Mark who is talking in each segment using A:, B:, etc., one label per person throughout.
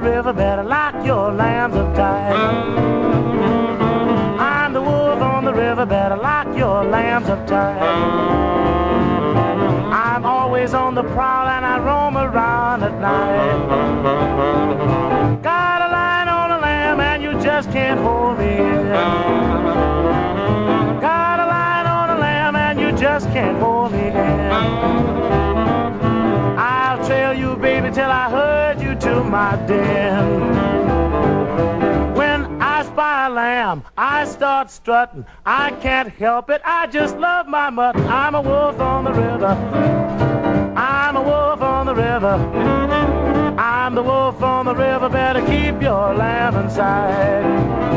A: river better lock your lambs up tight. I'm the wolf on the river better lock your lambs up tight. I'm always on the prowl and I roam around at night. Got a line on a lamb and you just can't hold me in. Got a line on a lamb and you just can't hold me in. I'll trail you till I herd you to my den. When I spy a lamb, I start strutting. I can't help it, I just love my mutton. I'm a wolf on the river. I'm a wolf on the river. I'm the wolf on the river. Better keep your lamb inside.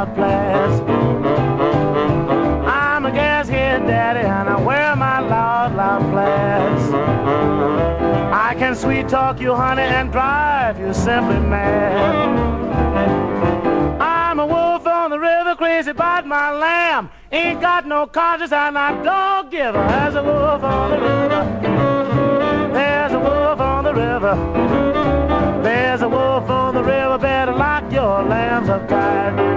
A: Loud plaits. I'm a gas head daddy and I wear my loud, loud plaits. I can sweet talk you, honey, and drive you simply mad. I'm a wolf on the river, crazy about my lamb. Ain't got no conscience and I don't give a. There's a wolf on the river. There's a wolf on the river. There's a wolf on the river, better lock your lambs up tight.